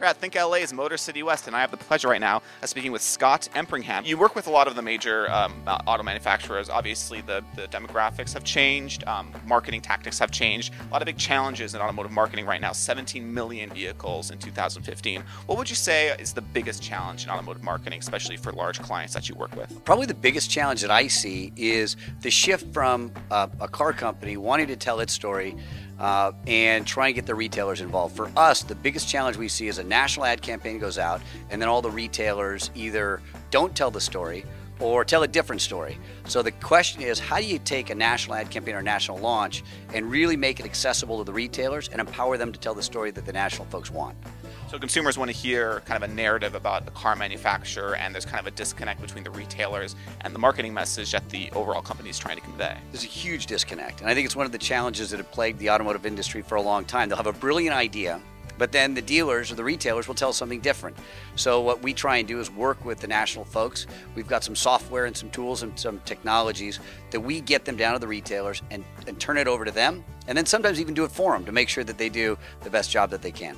We're at thinkLA's Motor City West, and I have the pleasure right now of speaking with Scott Empringham. You work with a lot of the major um, auto manufacturers. Obviously, the, the demographics have changed, um, marketing tactics have changed. A lot of big challenges in automotive marketing right now 17 million vehicles in 2015. What would you say is the biggest challenge in automotive marketing, especially for large clients that you work with? Probably the biggest challenge that I see is the shift from uh, a car company wanting to tell its story uh, and try and get the retailers involved. For us, the biggest challenge we see is a national ad campaign goes out, and then all the retailers either don't tell the story or tell a different story. So the question is, how do you take a national ad campaign or national launch and really make it accessible to the retailers and empower them to tell the story that the national folks want? So consumers want to hear kind of a narrative about the car manufacturer, and there's kind of a disconnect between the retailers and the marketing message that the overall company is trying to convey. There's a huge disconnect, and I think it's one of the challenges that have plagued the automotive industry for a long time. They'll have a brilliant idea, but then the dealers or the retailers will tell something different. So what we try and do is work with the national folks. We've got some software and some tools and some technologies that we get them down to the retailers and, and turn it over to them, and then sometimes even do it for them to make sure that they do the best job that they can.